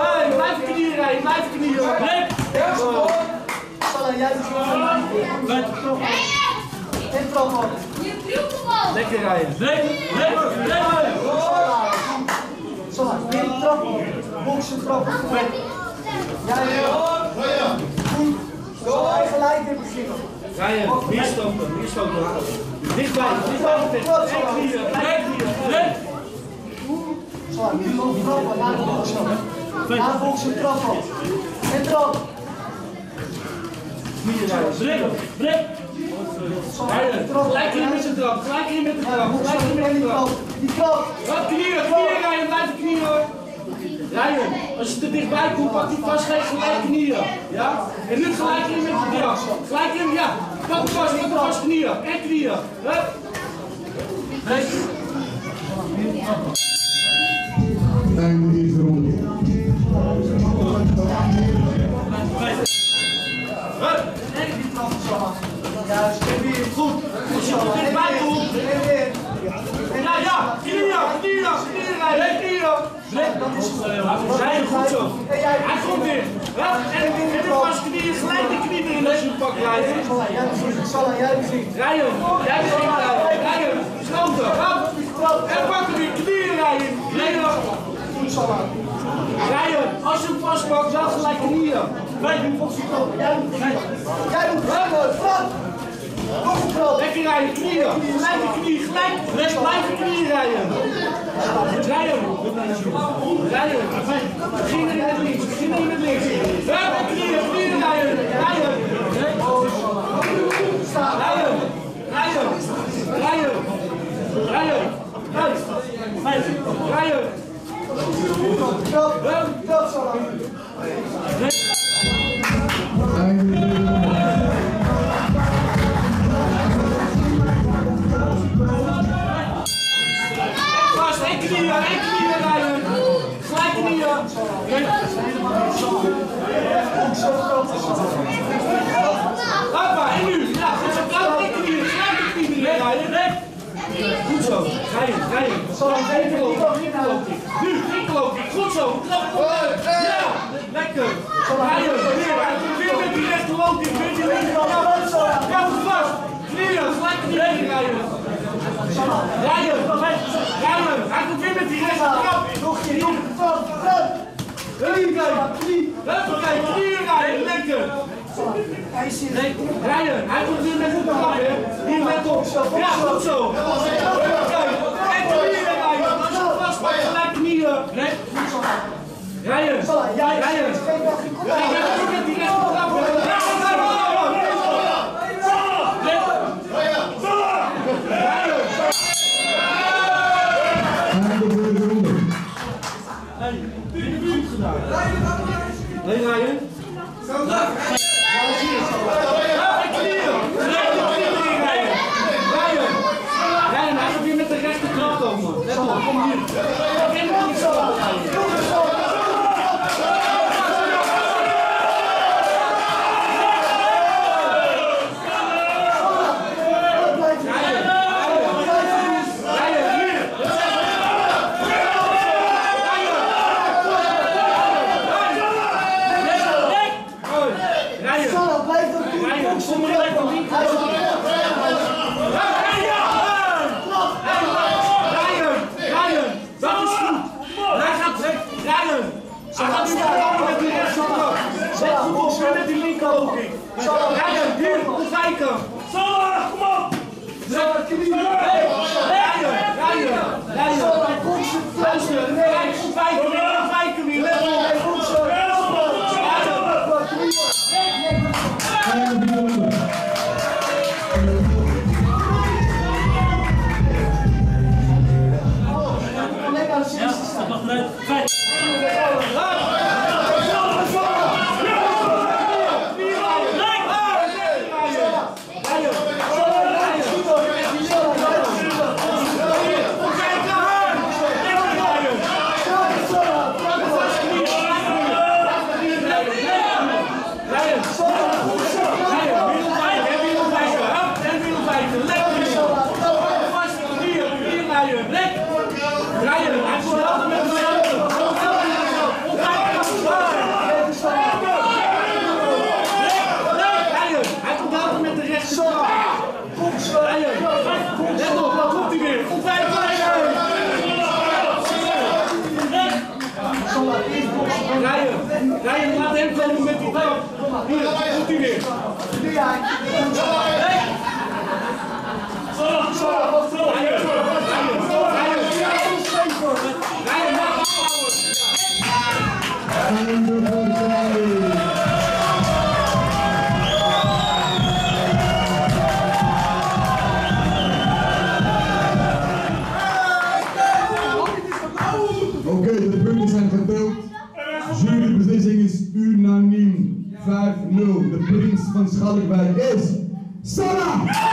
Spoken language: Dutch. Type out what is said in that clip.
Hey, blijf knieën rijden, blijf knieën. Op. Lekker rijden. Rek, rek, rek. Salah, in trap op. Boksen trap op. Jij Goed. Salah, gelijk in het begin. Rijden, meer stoten, meer stoten. Dichtbij, dichtbij. Knieën, rek nu loopt trap op. Na de boksen. Na de boksen trap op. En trap. Rijden, gelijk in met zijn trap, gelijk in met de trap, gelijk in met de trap. Die trap. Wat knieën, knieën rijden, blijf knieën hoor. Rijden, als je er dichtbij komt, pak die vast, geef gelijk knieën. Ja? En nu gelijk in met de trap. Gelijk in, ja. Pak vast, pak vast knieën. En knieën. Hup. Rijden, goed zo. Hij komt weer. En, nu vast knieën, gelijk de knie erin als je hem pakt rijden. Jij jij begint. Rijden, jij begint rijden. Hop. En pak hem weer, knieën rijden. Rijden, Goed, Salah. rijden. Als je hem vastpakt, dan gelijk knieën. Wij doen trap. Jij moet. Jij moet beginnen. Trap. Lekker rijden, knieën. Gelijk de knie, gelijk. Rest blijven knieën rijden. Rijden. Rijden. Beginnen met links, beginnen met links. Hup, knieën, knieën rijden. Rijden. Rijden. Rijden. Rijden. Rijden. Uit. Uit. Rijden. Trap. Trap, Salah. Einde deze ronde. Nu. Goed zo. Lekker. Met die die vast. Rijden. Hij komt weer met die rechterkant. Nog rijden. Lekker. Rijden. Weer met de op. Ja, goed zo. Huppakee. En knieën rijden. Als je vast pakt, gelijk knieën. Nee. Rijden. Salah, jij Rijden. Rij hem, laat hem komen met die touw. Hier, doet hij weer. Zo, zo, zo. Ibadan. Yes. Sarah.